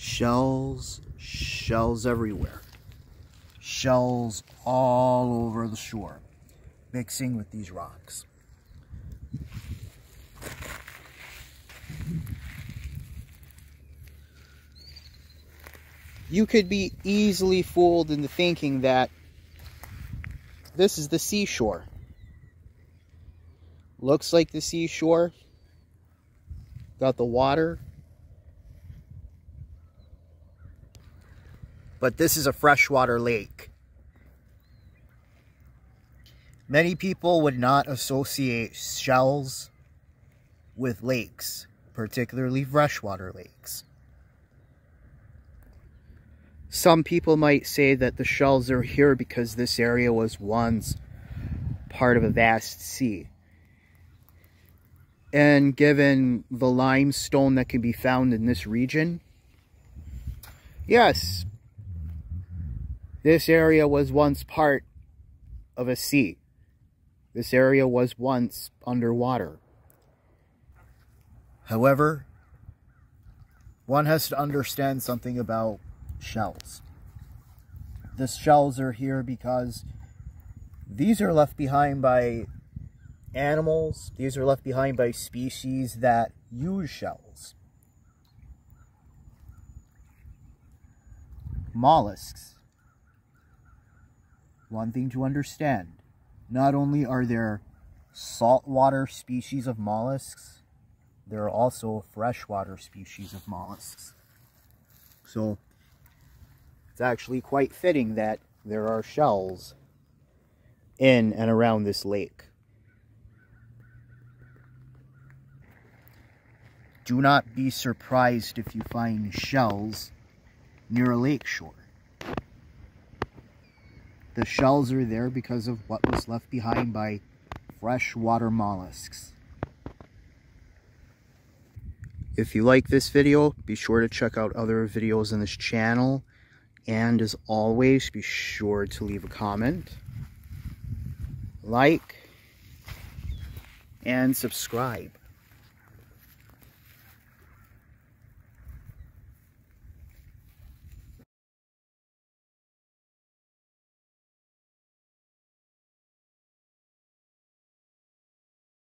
Shells, shells everywhere. Shells all over the shore, mixing with these rocks. You could be easily fooled into thinking that this is the seashore. Looks like the seashore. Got the water. But this is a freshwater lake. Many people would not associate shells with lakes, particularly freshwater lakes. Some people might say that the shells are here because this area was once part of a vast sea. And given the limestone that can be found in this region, yes, this area was once part of a sea. This area was once underwater. However, one has to understand something about shells. The shells are here because these are left behind by animals. These are left behind by species that use shells. Mollusks. One thing to understand. Not only are there saltwater species of mollusks, there are also freshwater species of mollusks. So it's actually quite fitting that there are shells in and around this lake. Do not be surprised if you find shells near a lake shore. The shells are there because of what was left behind by freshwater mollusks. If you like this video, be sure to check out other videos in this channel. And as always, be sure to leave a comment, like, and subscribe.